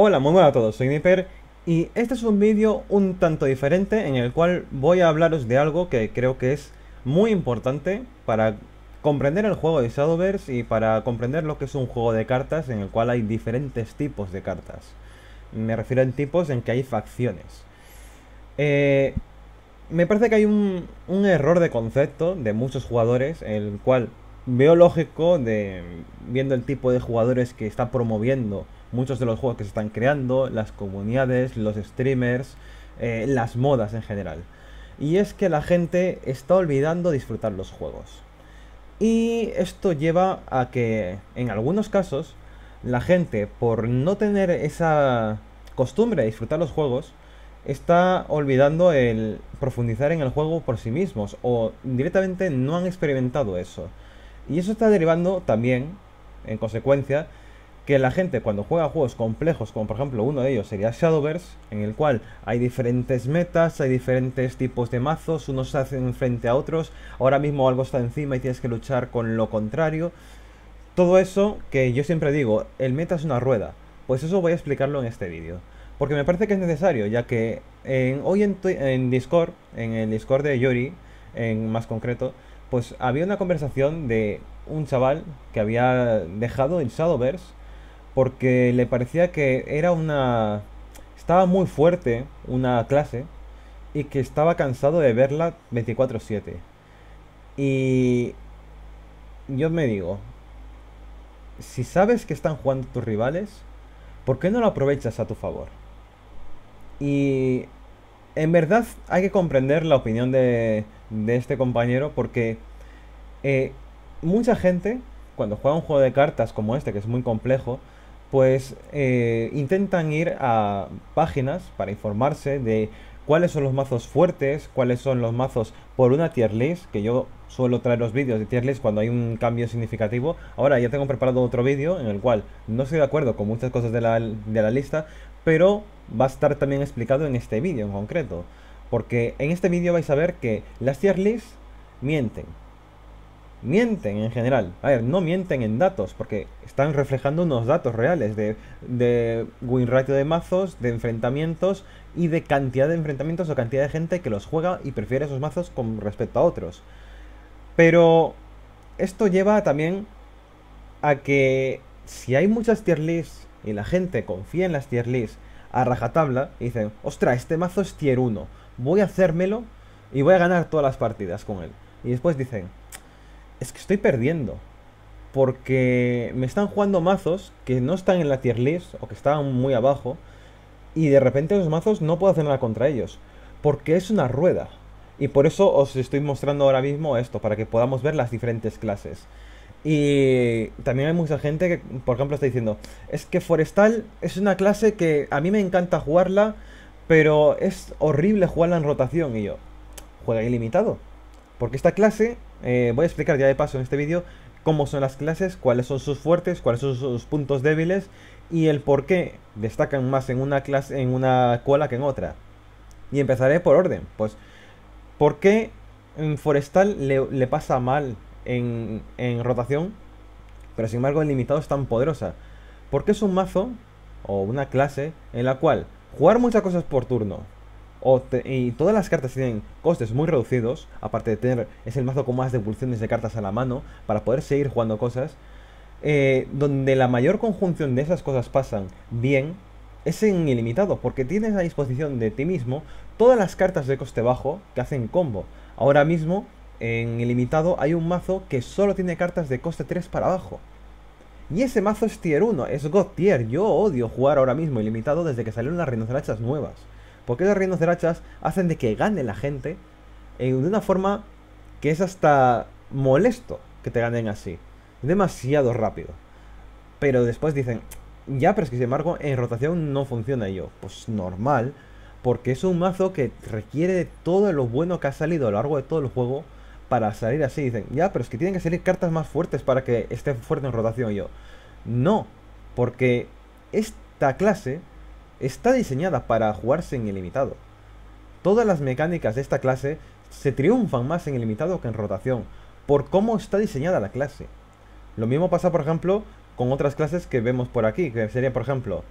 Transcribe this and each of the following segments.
Hola, muy buenas a todos, soy Nipper y este es un vídeo un tanto diferente en el cual voy a hablaros de algo que creo que es muy importante para comprender el juego de Shadowverse y para comprender lo que es un juego de cartas en el cual hay diferentes tipos de cartas. Me refiero en tipos en que hay facciones. Eh, me parece que hay un, un error de concepto de muchos jugadores el cual veo lógico de viendo el tipo de jugadores que está promoviendo muchos de los juegos que se están creando, las comunidades, los streamers, eh, las modas en general. Y es que la gente está olvidando disfrutar los juegos. Y esto lleva a que en algunos casos la gente por no tener esa costumbre de disfrutar los juegos está olvidando el profundizar en el juego por sí mismos o directamente no han experimentado eso. Y eso está derivando también, en consecuencia, que la gente cuando juega juegos complejos, como por ejemplo uno de ellos sería Shadowverse, en el cual hay diferentes metas, hay diferentes tipos de mazos, unos se hacen frente a otros, ahora mismo algo está encima y tienes que luchar con lo contrario. Todo eso que yo siempre digo, el meta es una rueda, pues eso voy a explicarlo en este vídeo. Porque me parece que es necesario, ya que hoy en, en Discord, en el Discord de Yori, en más concreto, pues había una conversación de un chaval que había dejado el Shadowverse porque le parecía que era una... estaba muy fuerte una clase y que estaba cansado de verla 24/7. Y yo me digo, si sabes que están jugando tus rivales, ¿por qué no lo aprovechas a tu favor? Y en verdad hay que comprender la opinión de, de este compañero porque eh, mucha gente, cuando juega un juego de cartas como este, que es muy complejo, pues eh, intentan ir a páginas para informarse de cuáles son los mazos fuertes, cuáles son los mazos por una tier list, que yo suelo traer los vídeos de tier list cuando hay un cambio significativo. Ahora ya tengo preparado otro vídeo en el cual no estoy de acuerdo con muchas cosas de la, de la lista, pero va a estar también explicado en este vídeo en concreto. Porque en este vídeo vais a ver que las tier lists mienten mienten en general. A ver, no mienten en datos, porque están reflejando unos datos reales de, de win ratio de mazos, de enfrentamientos y de cantidad de enfrentamientos o cantidad de gente que los juega y prefiere esos mazos con respecto a otros. Pero esto lleva también a que si hay muchas tier lists y la gente confía en las tier lists a rajatabla y dicen, ostra, este mazo es tier 1, voy a hacérmelo y voy a ganar todas las partidas con él. Y después dicen, es que estoy perdiendo. Porque me están jugando mazos que no están en la tier list o que están muy abajo. Y de repente los mazos no puedo hacer nada contra ellos. Porque es una rueda. Y por eso os estoy mostrando ahora mismo esto, para que podamos ver las diferentes clases. Y también hay mucha gente que, por ejemplo, está diciendo, es que Forestal es una clase que a mí me encanta jugarla, pero es horrible jugarla en rotación. Y yo, juega ilimitado. Porque esta clase, eh, voy a explicar ya de paso en este vídeo cómo son las clases, cuáles son sus fuertes, cuáles son sus puntos débiles y el por qué destacan más en una clase, en una cola que en otra. Y empezaré por orden. Pues, ¿por qué en Forestal le, pasa mal en, rotación? Pero sin embargo en limitado es tan poderosa. Porque es un mazo o una clase en la cual jugar muchas cosas por turno, y todas las cartas tienen costes muy reducidos, aparte de tener, es el mazo con más devoluciones de cartas a la mano para poder seguir jugando cosas, eh, donde la mayor conjunción de esas cosas pasan bien, es en ilimitado, porque tienes a disposición de ti mismo todas las cartas de coste bajo que hacen combo. Ahora mismo, en ilimitado, hay un mazo que solo tiene cartas de coste 3 para abajo. Y ese mazo es tier 1, es God tier. Yo odio jugar ahora mismo ilimitado desde que salieron las rinocerachas nuevas. Porque esos reinos de rachas hacen de que gane la gente de una forma que es hasta molesto que te ganen así. Demasiado rápido. Pero después dicen, ya, pero es que sin embargo en rotación no funciona. yo, pues normal, porque es un mazo que requiere de todo lo bueno que ha salido a lo largo de todo el juego para salir así. Dicen, ya, pero es que tienen que salir cartas más fuertes para que esté fuerte en rotación. yo, no, porque esta clase está diseñada para jugarse en ilimitado. Todas las mecánicas de esta clase se triunfan más en ilimitado que en rotación, por cómo está diseñada la clase. Lo mismo pasa, por ejemplo, con otras clases que vemos por aquí, que sería, por ejemplo,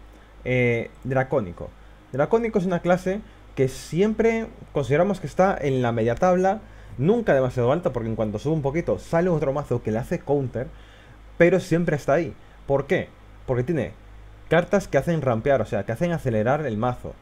eh, Dracónico. Dracónico es una clase que siempre consideramos que está en la media tabla, nunca demasiado alta, porque en cuanto sube un poquito sale otro mazo que le hace counter, pero siempre está ahí. ¿Por qué? Porque tiene cartas que hacen rampear, o sea, que hacen acelerar el mazo.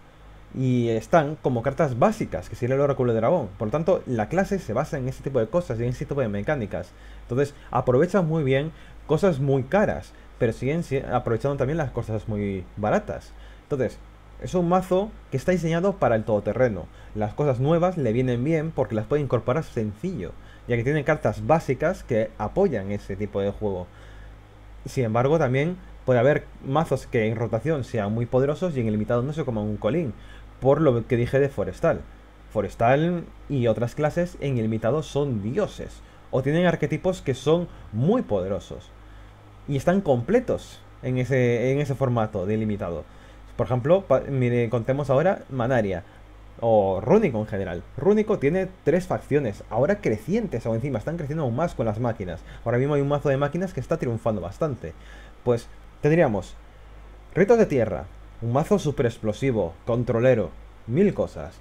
Y están como cartas básicas, que sería el oráculo de dragón. Por lo tanto, la clase se basa en ese tipo de cosas y en ese tipo de mecánicas. Entonces, aprovechan muy bien cosas muy caras, pero siguen aprovechando también las cosas muy baratas. Entonces, es un mazo que está diseñado para el todoterreno. Las cosas nuevas le vienen bien porque las puede incorporar sencillo, ya que tiene cartas básicas que apoyan ese tipo de juego. Sin embargo, también puede haber mazos que en rotación sean muy poderosos y en el limitado no se como un colín, por lo que dije de Forestal. Forestal y otras clases en el limitado son dioses, o tienen arquetipos que son muy poderosos, y están completos en ese, en ese formato de limitado. Por ejemplo, mire, contemos ahora Manaria. O Rúnico en general. Rúnico tiene tres facciones, ahora crecientes aún encima, están creciendo aún más con las máquinas. Ahora mismo hay un mazo de máquinas que está triunfando bastante. Pues tendríamos Ritos de Tierra, un mazo super explosivo, controlero, mil cosas.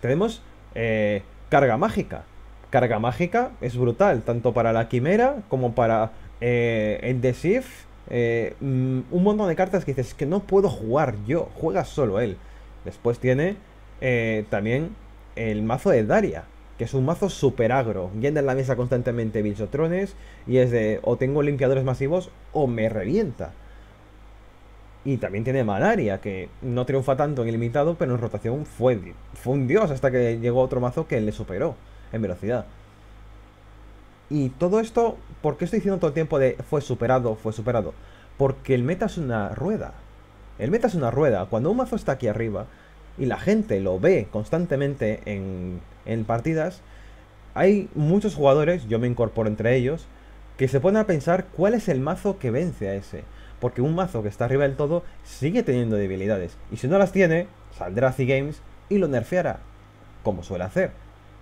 Tenemos eh, Carga Mágica. Carga Mágica es brutal, tanto para la Quimera como para eh, el eh, mm, un montón de cartas que dices que no puedo jugar yo, juega solo él. Después tiene eh, también el mazo de Daria, que es un mazo super agro. Yendo en la mesa constantemente bichotrones y es de o tengo limpiadores masivos o me revienta. Y también tiene Malaria, que no triunfa tanto en ilimitado, pero en rotación fue, fue un dios hasta que llegó otro mazo que le superó en velocidad. Y todo esto, ¿por qué estoy diciendo todo el tiempo de fue superado, fue superado? Porque el meta es una rueda. El meta es una rueda. Cuando un mazo está aquí arriba y la gente lo ve constantemente en, en partidas, hay muchos jugadores, yo me incorporo entre ellos, que se ponen a pensar cuál es el mazo que vence a ese. Porque un mazo que está arriba del todo sigue teniendo debilidades. Y si no las tiene, saldrá C-Games y lo nerfeará. Como suele hacer.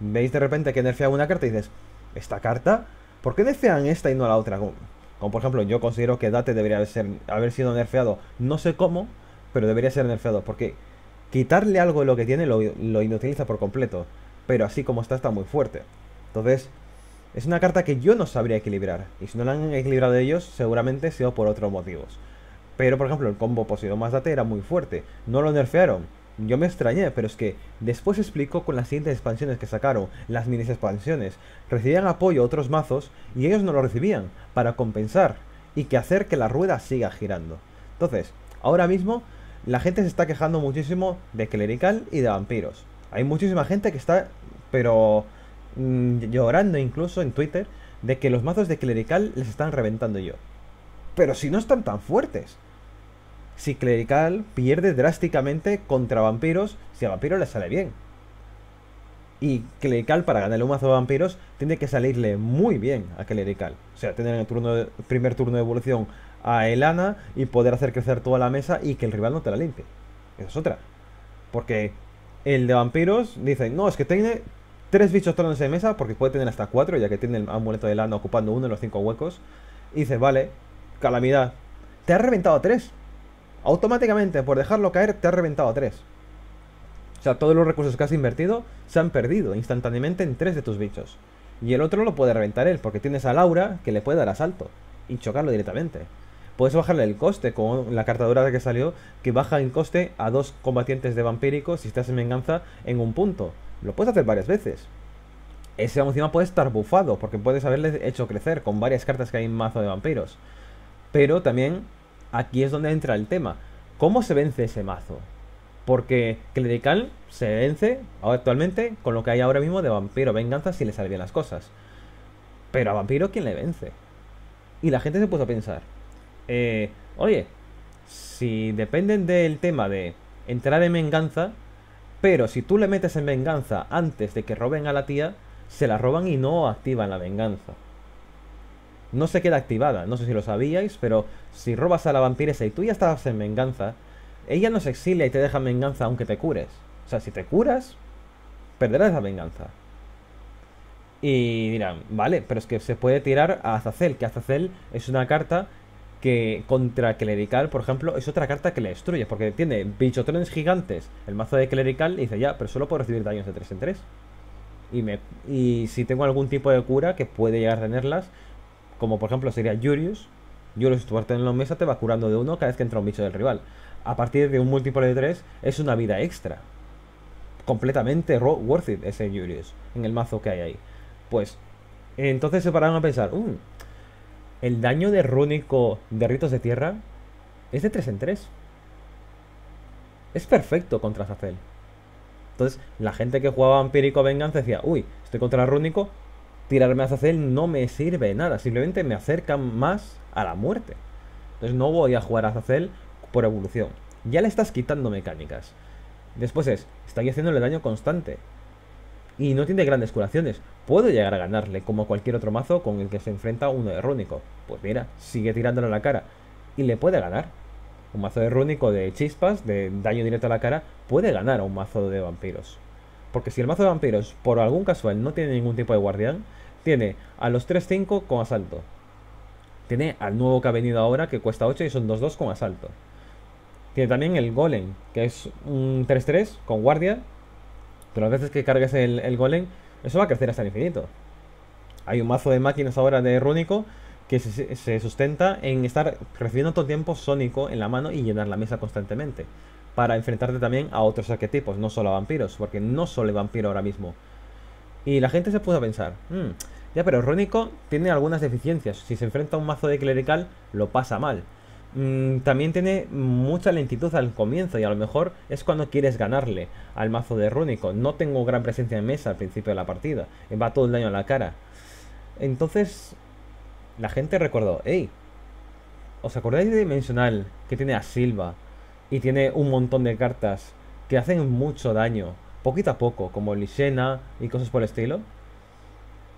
Veis de repente que nerfea una carta y dices, esta carta, ¿por qué nerfean esta y no la otra? Como, por ejemplo, yo considero que Date debería haber sido nerfeado, no sé cómo, pero debería ser nerfeado, porque quitarle algo de lo que tiene lo, lo inutiliza por completo, pero así como está, está muy fuerte. Entonces, es una carta que yo no sabría equilibrar, y si no la han equilibrado ellos, seguramente ha sido por otros motivos. Pero, por ejemplo, el combo Poseidon más Date era muy fuerte, no lo nerfearon, yo me extrañé, pero es que después explicó con las siguientes expansiones que sacaron, las mini expansiones, recibían apoyo a otros mazos y ellos no lo recibían, para compensar y que hacer que la rueda siga girando. Entonces, ahora mismo la gente se está quejando muchísimo de clerical y de vampiros. Hay muchísima gente que está, pero llorando incluso en Twitter, de que los mazos de clerical les están reventando yo. Pero si no están tan fuertes si Clerical pierde drásticamente contra vampiros si a vampiro le sale bien. Y Clerical para ganarle un mazo de vampiros tiene que salirle muy bien a Clerical. O sea, tener en el turno primer turno de evolución a Elana y poder hacer crecer toda la mesa y que el rival no te la limpie. Esa es otra. Porque el de vampiros dice, no, es que tiene tres bichos tronos de mesa, porque puede tener hasta cuatro, ya que tiene el amuleto de Elana ocupando uno de los cinco huecos. Y dice, vale, calamidad. Te ha reventado a tres automáticamente por dejarlo caer te ha reventado a 3. O sea, todos los recursos que has invertido se han perdido instantáneamente en 3 de tus bichos. Y el otro lo puede reventar él, porque tienes a Laura que le puede dar asalto y chocarlo directamente. Puedes bajarle el coste, con la carta dorada que salió, que baja en coste a dos combatientes de vampíricos si estás en venganza en un punto. Lo puedes hacer varias veces. Ese encima puede estar bufado, porque puedes haberle hecho crecer con varias cartas que hay en mazo de vampiros. Pero también aquí es donde entra el tema. ¿Cómo se vence ese mazo? Porque Clerical se vence actualmente con lo que hay ahora mismo de Vampiro Venganza si le salen bien las cosas. Pero a Vampiro, ¿quién le vence? Y la gente se puso a pensar. Eh, oye, si dependen del tema de entrar en venganza, pero si tú le metes en venganza antes de que roben a la tía, se la roban y no activan la venganza no se queda activada. No sé si lo sabíais, pero si robas a la vampiresa y tú ya estabas en venganza, ella no se exilia y te deja en venganza aunque te cures. O sea, si te curas, perderás esa venganza. Y dirán, vale, pero es que se puede tirar a Azazel, que Azazel es una carta que contra Clerical, por ejemplo, es otra carta que le destruye, porque tiene bichotrones gigantes, el mazo de Clerical, y dice, ya, pero solo puedo recibir daños de 3 en 3. Y, me, y si tengo algún tipo de cura que puede llegar a tenerlas, como por ejemplo sería Jurius, Jurius tu en la mesa te va curando de uno cada vez que entra un bicho del rival. A partir de un múltiplo de 3 es una vida extra. Completamente worth it ese Jurius en el mazo que hay ahí. Pues entonces se paran a pensar, uh, el daño de rúnico de ritos de tierra es de 3 en 3. Es perfecto contra Zazel. Entonces, la gente que jugaba Vampírico Venganza decía, uy, estoy contra Rúnico, tirarme a Zazel no me sirve nada, simplemente me acerca más a la muerte. Entonces no voy a jugar a Zazel por evolución. Ya le estás quitando mecánicas. Después es, está haciéndole daño constante. Y no tiene grandes curaciones. Puedo llegar a ganarle como cualquier otro mazo con el que se enfrenta uno de rúnico. Pues mira, sigue tirándole a la cara. Y le puede ganar. Un mazo de rúnico de chispas, de daño directo a la cara, puede ganar a un mazo de vampiros. Porque si el mazo de vampiros, por algún casual, no tiene ningún tipo de guardián, tiene a los 3-5 con asalto. Tiene al nuevo que ha venido ahora, que cuesta 8 y son 2-2 con asalto. Tiene también el golem, que es un 3-3 con guardia, pero las veces que cargues el, golem, eso va a crecer hasta el infinito. Hay un mazo de máquinas ahora de rúnico que se, sustenta en estar recibiendo todo el tiempo sónico en la mano y llenar la mesa constantemente. Para enfrentarte también a otros arquetipos, no solo a vampiros, porque no solo hay vampiro ahora mismo. Y la gente se puso a pensar, hmm, ya, pero Rúnico tiene algunas deficiencias. Si se enfrenta a un mazo de clerical, lo pasa mal. Mm, también tiene mucha lentitud al comienzo y a lo mejor es cuando quieres ganarle al mazo de Rúnico. No tengo gran presencia en mesa al principio de la partida. Va todo el daño a la cara. Entonces, la gente recordó, hey, ¿os acordáis de Dimensional que tiene a Silva y tiene un montón de cartas que hacen mucho daño, poquito a poco, como Lisena y cosas por el estilo?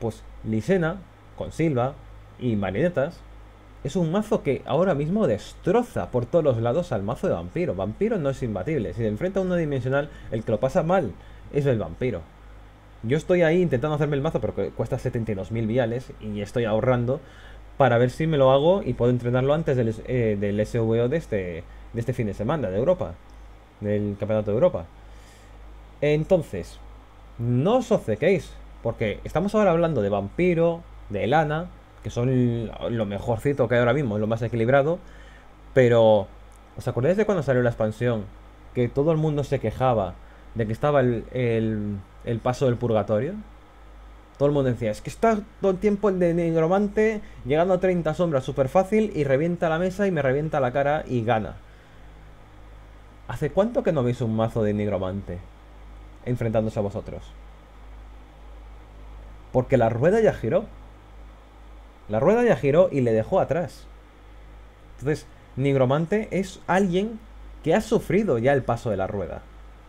Pues Lisena, con Silva y marionetas, es un mazo que ahora mismo destroza por todos los lados al mazo de vampiro. Vampiro no es imbatible. Si se enfrenta a uno dimensional, el que lo pasa mal es el vampiro. Yo estoy ahí intentando hacerme el mazo, pero cuesta 72.000 viales y estoy ahorrando para ver si me lo hago y puedo entrenarlo antes del, eh, del SVO de este, de este fin de semana, de Europa, del Campeonato de Europa. Entonces, no os obcequéis, porque estamos ahora hablando de vampiro, de lana, que son lo mejorcito que hay ahora mismo, lo más equilibrado. Pero, ¿os acordáis de cuando salió la expansión? Que todo el mundo se quejaba de que estaba el, el, paso del purgatorio. Todo el mundo decía, es que está todo el tiempo el de negromante llegando a 30 sombras súper fácil y revienta la mesa y me revienta la cara y gana. ¿Hace cuánto que no veis un mazo de negromante enfrentándose a vosotros? Porque la rueda ya giró. La rueda ya giró y le dejó atrás. Entonces, Nigromante es alguien que ha sufrido ya el paso de la rueda.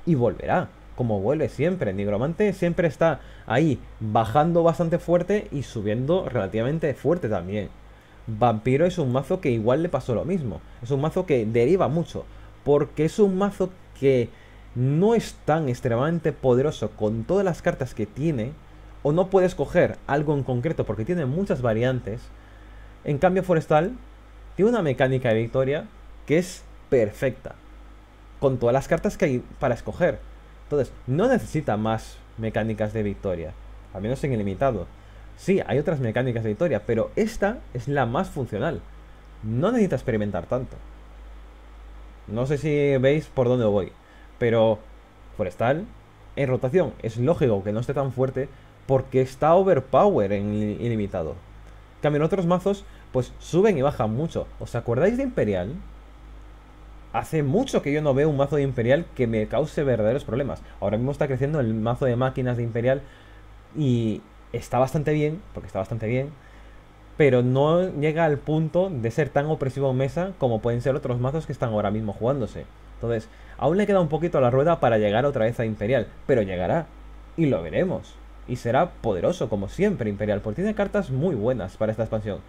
Y volverá, como vuelve siempre. Nigromante siempre está ahí, bajando bastante fuerte y subiendo relativamente fuerte también. Vampiro es un mazo que igual le pasó lo mismo. Es un mazo que deriva mucho. Porque es un mazo que no es tan extremadamente poderoso con todas las cartas que tiene o no puedes coger algo en concreto porque tiene muchas variantes. En cambio, Forestal tiene una mecánica de victoria que es perfecta. Con todas las cartas que hay para escoger. Entonces, no necesita más mecánicas de victoria. Al menos en ilimitado. Sí, hay otras mecánicas de victoria, pero esta es la más funcional. No necesita experimentar tanto. No sé si veis por dónde voy. Pero Forestal, en rotación, es lógico que no esté tan fuerte porque está overpower en ilimitado. Cambio en otros mazos, pues suben y bajan mucho. ¿Os acordáis de Imperial? Hace mucho que yo no veo un mazo de Imperial que me cause verdaderos problemas. Ahora mismo está creciendo el mazo de máquinas de Imperial y está bastante bien, porque está bastante bien, pero no llega al punto de ser tan opresivo en mesa como pueden ser otros mazos que están ahora mismo jugándose. Entonces, aún le queda un poquito a la rueda para llegar otra vez a Imperial, pero llegará y lo veremos y será poderoso como siempre Imperial, porque tiene cartas muy buenas para esta expansión.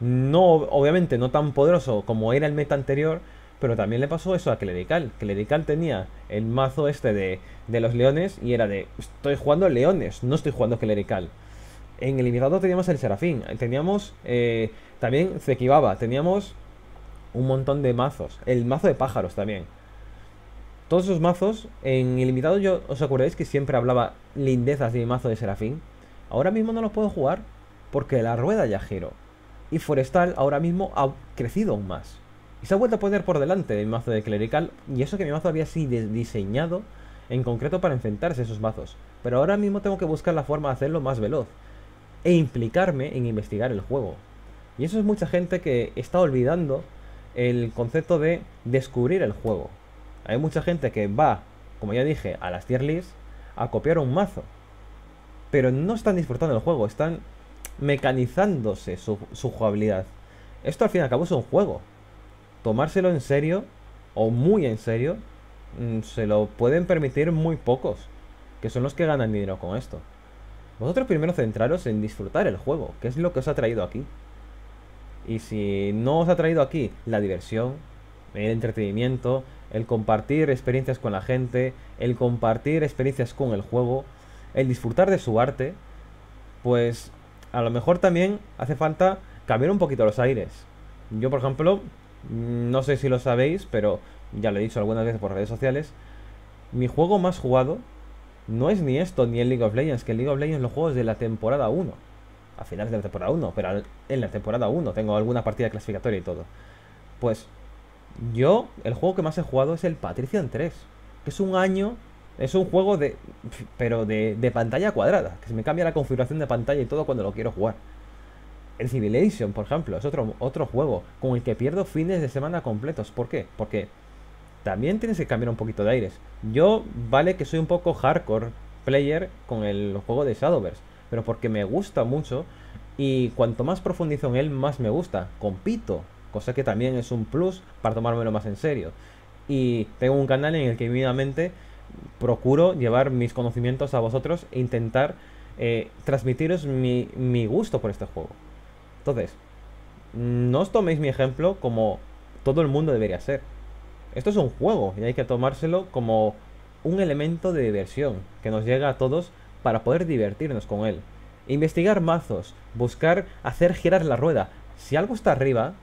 No, obviamente no tan poderoso como era el meta anterior, pero también le pasó eso a Clerical. Clerical tenía el mazo este de, de los leones y era de, estoy jugando leones, no estoy jugando Clerical. En el limitado teníamos el Serafín, teníamos eh, también Zekibaba, teníamos un montón de mazos. El mazo de pájaros también. Todos esos mazos, en ilimitado yo os acordáis que siempre hablaba lindezas de mi mazo de Serafín. Ahora mismo no los puedo jugar porque la rueda ya giró. Y Forestal ahora mismo ha crecido aún más. Y se ha vuelto a poner por delante del mazo de Clerical. Y eso que mi mazo había sido diseñado en concreto para enfrentarse a esos mazos. Pero ahora mismo tengo que buscar la forma de hacerlo más veloz. E implicarme en investigar el juego. Y eso es mucha gente que está olvidando el concepto de descubrir el juego. Hay mucha gente que va, como ya dije, a las tier list a copiar un mazo. Pero no están disfrutando del juego, están mecanizándose su, jugabilidad. Esto al fin y al cabo es un juego. Tomárselo en serio, o muy en serio, mm, se lo pueden permitir muy pocos, que son los que ganan dinero con esto. Vosotros primero centraros en disfrutar el juego, que es lo que os ha traído aquí. Y si no os ha traído aquí la diversión, el entretenimiento, el compartir experiencias con la gente, el compartir experiencias con el juego, el disfrutar de su arte, pues a lo mejor también hace falta cambiar un poquito los aires. Yo, por ejemplo, no sé si lo sabéis, pero ya lo he dicho algunas veces por redes sociales, mi juego más jugado no es ni esto ni el League of Legends, que el League of Legends lo juego desde la temporada 1. A finales de la temporada 1, pero en la temporada 1 tengo alguna partida clasificatoria y todo. Pues yo, el juego que más he jugado es el Patrician 3, que es un año, es un juego de, pero de, de pantalla cuadrada, que se me cambia la configuración de pantalla y todo cuando lo quiero jugar. El Civilization, por ejemplo, es otro, otro juego con el que pierdo fines de semana completos. ¿Por qué? Porque también tienes que cambiar un poquito de aires. Yo, vale que soy un poco hardcore player con el juego de Shadowverse, pero porque me gusta mucho y cuanto más profundizo en él, más me gusta. Compito cosa que también es un plus para tomármelo más en serio. Y tengo un canal en el que evidentemente procuro llevar mis conocimientos a vosotros e intentar eh, transmitiros mi, mi gusto por este juego. Entonces, no os toméis mi ejemplo como todo el mundo debería ser. Esto es un juego y hay que tomárselo como un elemento de diversión que nos llega a todos para poder divertirnos con él. Investigar mazos, buscar hacer girar la rueda. Si algo está arriba,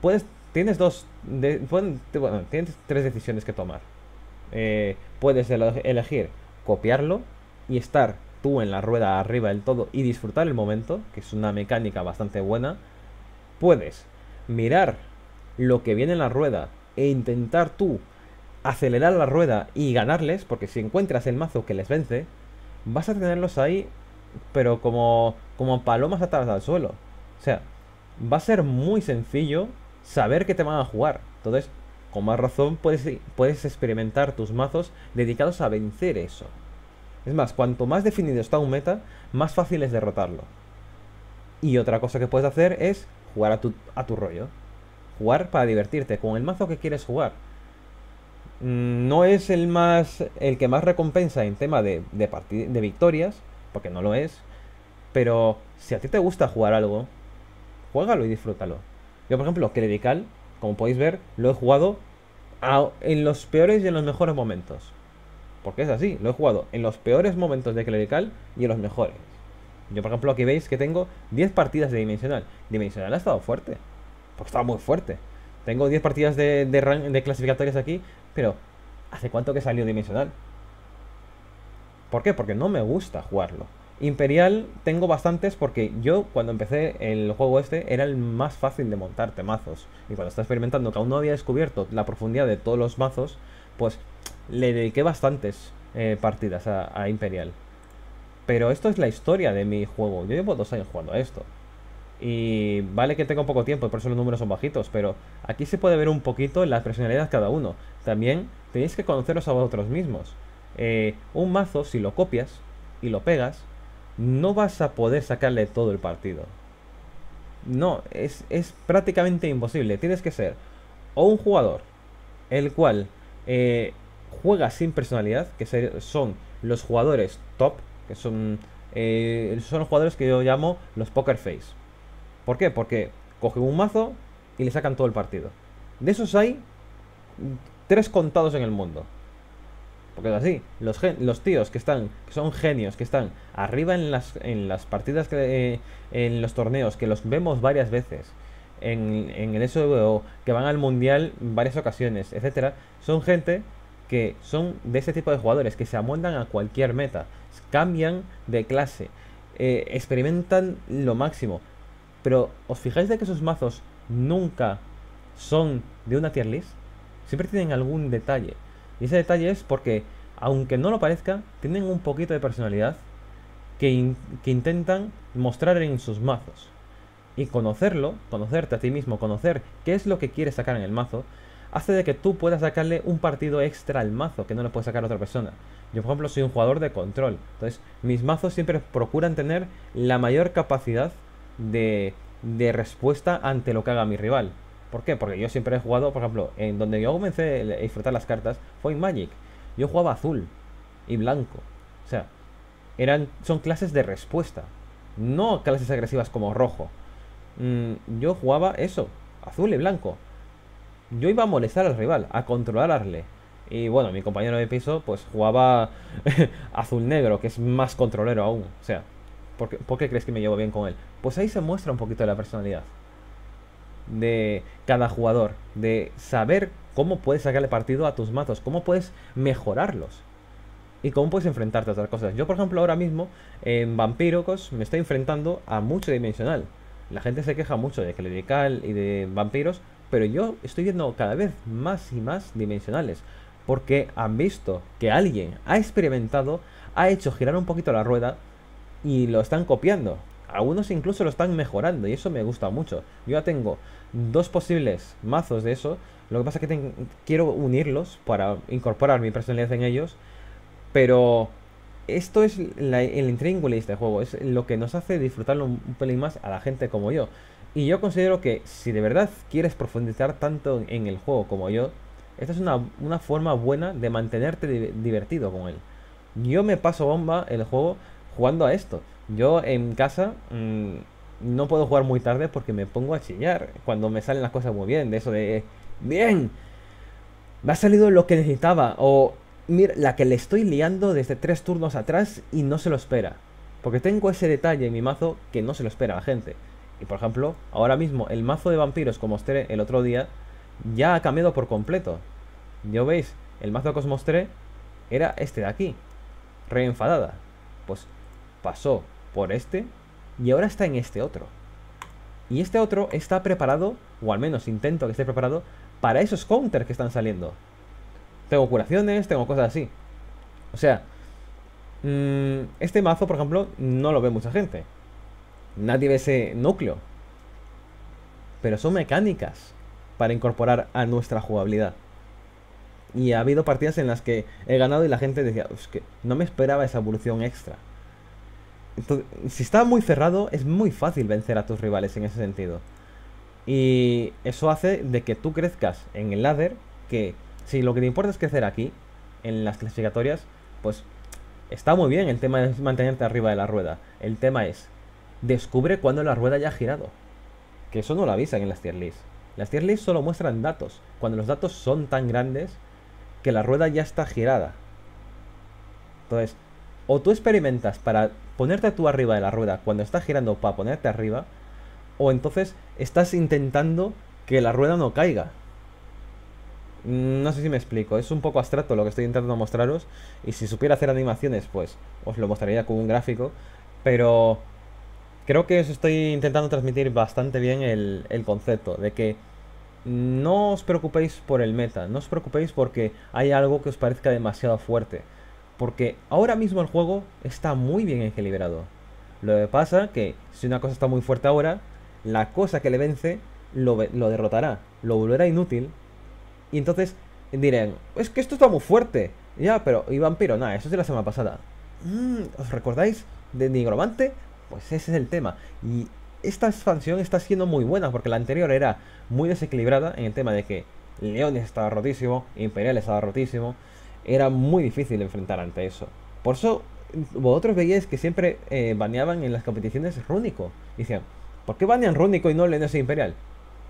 puedes, tienes dos, bueno, tienes tres decisiones que tomar. Eh, puedes elegir copiarlo y estar tú en la rueda arriba del todo y disfrutar el momento, que es una mecánica bastante buena. Puedes mirar lo que viene en la rueda e intentar tú acelerar la rueda y ganarles, porque si encuentras el mazo que les vence, vas a tenerlos ahí, pero como, como palomas atadas al suelo. O sea, va a ser muy sencillo saber que te van a jugar. Entonces, con más razón puedes, puedes experimentar tus mazos dedicados a vencer eso. Es más, cuanto más definido está un meta, más fácil es derrotarlo. Y otra cosa que puedes hacer es jugar a tu, a tu rollo. Jugar para divertirte, con el mazo que quieres jugar. Mm, no es el más. el que más recompensa en tema de, de, de victorias, porque no lo es. Pero si a ti te gusta jugar algo, juégalo y disfrútalo. Yo, por ejemplo, Clerical, como podéis ver, lo he jugado en los peores y en los mejores momentos. Porque es así, lo he jugado en los peores momentos de Clerical y en los mejores. Yo, por ejemplo, aquí veis que tengo 10 partidas de Dimensional. Dimensional ha estado fuerte. Porque estaba muy fuerte. Tengo 10 partidas de, de, de clasificatorias aquí, pero ¿hace cuánto que salió Dimensional? ¿Por qué? Porque no me gusta jugarlo. Imperial tengo bastantes porque yo cuando empecé el juego este era el más fácil de montar mazos. Y cuando estaba experimentando que aún no había descubierto la profundidad de todos los mazos, pues le dediqué bastantes eh, partidas a, Imperial. Pero esto es la historia de mi juego. Yo llevo dos años jugando a esto. Y vale que tengo poco tiempo y por eso los números son bajitos, pero aquí se puede ver un poquito la personalidad de cada uno. También tenéis que conoceros a vosotros mismos. Eh, un mazo, si lo copias y lo pegas, no vas a poder sacarle todo el partido. No, es, prácticamente imposible. Tienes que ser o un jugador el cual eh, juega sin personalidad, que son los jugadores top, que son, eh, son los jugadores que yo llamo los poker face. ¿Por qué? Porque cogen un mazo y le sacan todo el partido. De esos hay tres contados en el mundo. Porque es así, los, tíos que están, que son genios, que están arriba en las, en las partidas, que, en los torneos, que los vemos varias veces, en, el SWO, que van al mundial varias ocasiones, etcétera, son gente que son de ese tipo de jugadores que se amoldan a cualquier meta, cambian de clase, eh, experimentan lo máximo. Pero os fijáis de que sus mazos nunca son de una tier list, siempre tienen algún detalle. Y ese detalle es porque, aunque no lo parezca, tienen un poquito de personalidad que, que intentan mostrar en sus mazos. Y conocerlo, conocerte a ti mismo, conocer qué es lo que quieres sacar en el mazo, hace de que tú puedas sacarle un partido extra al mazo que no le puede sacar a otra persona. Yo, por ejemplo, soy un jugador de control. Entonces, mis mazos siempre procuran tener la mayor capacidad de, de respuesta ante lo que haga mi rival. ¿Por qué? Porque yo siempre he jugado, por ejemplo, en donde yo comencé a disfrutar las cartas fue en Magic. Yo jugaba azul y blanco. O sea, eran, son clases de respuesta. No clases agresivas como rojo. Mm, yo jugaba eso, azul y blanco. Yo iba a molestar al rival, a controlarle. Y bueno, mi compañero de piso pues jugaba azul-negro, que es más controlero aún. O sea, ¿por qué, crees que me llevo bien con él? Pues ahí se muestra un poquito de la personalidad de cada jugador, de saber cómo puedes sacarle partido a tus matos, cómo puedes mejorarlos y cómo puedes enfrentarte a otras cosas. Yo, por ejemplo, ahora mismo en Vampirocos me estoy enfrentando a mucho dimensional. La gente se queja mucho de clerical y de vampiros, pero yo estoy viendo cada vez más y más dimensionales. Porque han visto que alguien ha experimentado, ha hecho girar un poquito la rueda y lo están copiando. Algunos incluso lo están mejorando y eso me gusta mucho. Yo ya tengo dos posibles mazos de eso. Lo que pasa es que quiero unirlos para incorporar mi personalidad en ellos. Pero esto es el intríngulis de este juego. Es lo que nos hace disfrutarlo un, pelín más a la gente como yo. Y yo considero que si de verdad quieres profundizar tanto en el juego como yo, esta es una, forma buena de mantenerte divertido con él. Yo me paso bomba el juego jugando a esto. Yo en casa mm, no puedo jugar muy tarde porque me pongo a chillar cuando me salen las cosas muy bien. De eso de, bien, me ha salido lo que necesitaba. O, mira, la que le estoy liando desde tres turnos atrás y no se lo espera. Porque tengo ese detalle en mi mazo que no se lo espera la gente. Y por ejemplo, ahora mismo el mazo de vampiros como mostré el otro día ya ha cambiado por completo. Yo veis, el mazo que os mostré era este de aquí. Reenfadada. Pues pasó por este y ahora está en este otro. Y este otro está preparado, o al menos intento que esté preparado, para esos counters que están saliendo. Tengo curaciones, tengo cosas así. O sea, mm, este mazo, por ejemplo, no lo ve mucha gente. Nadie ve ese núcleo. Pero son mecánicas para incorporar a nuestra jugabilidad. Y ha habido partidas en las que he ganado y la gente decía, es que no me esperaba esa evolución extra. Si está muy cerrado, es muy fácil vencer a tus rivales en ese sentido. Y eso hace de que tú crezcas en el ladder, que si lo que te importa es crecer aquí, en las clasificatorias, pues está muy bien el tema de mantenerte arriba de la rueda. El tema es, descubre cuando la rueda ya ha girado. Que eso no lo avisan en las tier lists. Las tier lists solo muestran datos. Cuando los datos son tan grandes que la rueda ya está girada. Entonces, o tú experimentas para ponerte tú arriba de la rueda cuando está girando para ponerte arriba, o entonces estás intentando que la rueda no caiga. No sé si me explico, es un poco abstracto lo que estoy intentando mostraros y si supiera hacer animaciones pues os lo mostraría con un gráfico, pero creo que os estoy intentando transmitir bastante bien el, el concepto de que no os preocupéis por el meta, no os preocupéis porque hay algo que os parezca demasiado fuerte, porque ahora mismo el juego está muy bien equilibrado. Lo que pasa que si una cosa está muy fuerte ahora, la cosa que le vence lo, derrotará, lo volverá inútil, y entonces dirán, es que esto está muy fuerte. Ya, pero, y vampiro, nada, eso es de la semana pasada. Mm, ¿Os recordáis de Nigromante? Pues ese es el tema. Y esta expansión está siendo muy buena porque la anterior era muy desequilibrada en el tema de que Leones estaba rotísimo, Imperial estaba rotísimo. Era muy difícil enfrentar ante eso. Por eso vosotros veíais que siempre eh, baneaban en las competiciones Rúnico. Decían, ¿por qué banean Rúnico y no Leones e Imperial?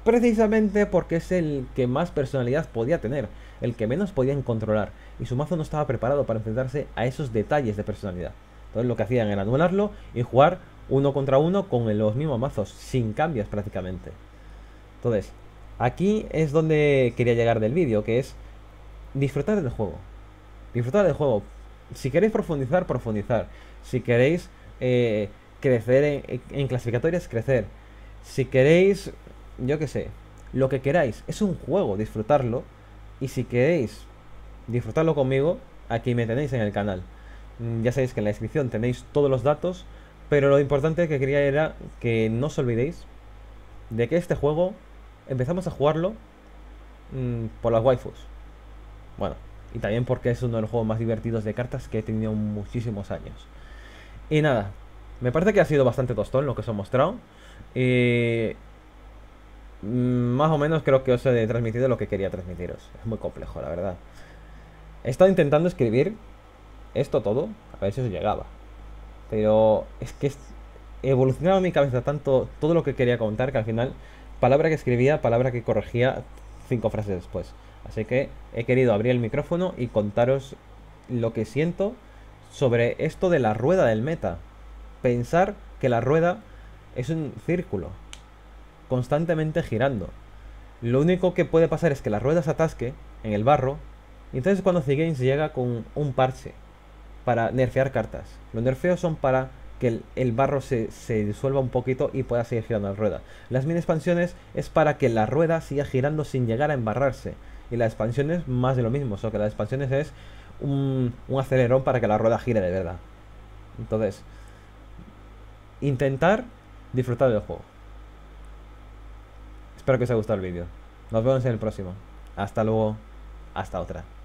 Precisamente porque es el que más personalidad podía tener, el que menos podían controlar, y su mazo no estaba preparado para enfrentarse a esos detalles de personalidad. Entonces lo que hacían era anularlo y jugar uno contra uno con los mismos mazos, sin cambios prácticamente. Entonces, aquí es donde quería llegar del vídeo, que es disfrutar del juego. Disfrutar del juego. Si queréis profundizar, profundizar. Si queréis eh, crecer en, clasificatorias, crecer. Si queréis, yo qué sé, lo que queráis. Es un juego, disfrutarlo. Y si queréis disfrutarlo conmigo, aquí me tenéis en el canal. Mm, ya sabéis que en la descripción tenéis todos los datos. Pero lo importante que quería era que no os olvidéis de que este juego empezamos a jugarlo mm, por las waifus. Bueno, y también porque es uno de los juegos más divertidos de cartas que he tenido muchísimos años. Y nada, me parece que ha sido bastante tostón lo que os he mostrado. Y mm, más o menos creo que os he transmitido lo que quería transmitiros. Es muy complejo, la verdad. He estado intentando escribir esto todo, a ver si os llegaba. Pero es que evolucionaba mi cabeza tanto todo lo que quería contar que al final, palabra que escribía, palabra que corregía, cinco frases después. Así que he querido abrir el micrófono y contaros lo que siento sobre esto de la rueda del meta. Pensar que la rueda es un círculo, constantemente girando. Lo único que puede pasar es que la rueda se atasque en el barro, y entonces cuando C-Games llega con un parche para nerfear cartas. Los nerfeos son para que el, barro se, se, disuelva un poquito y pueda seguir girando la rueda. Las mini expansiones es para que la rueda siga girando sin llegar a embarrarse. Y la expansión es más de lo mismo, solo que las expansiones es un, un acelerón para que la rueda gire de verdad. Entonces, intentar disfrutar del juego. Espero que os haya gustado el vídeo. Nos vemos en el próximo. Hasta luego. Hasta otra.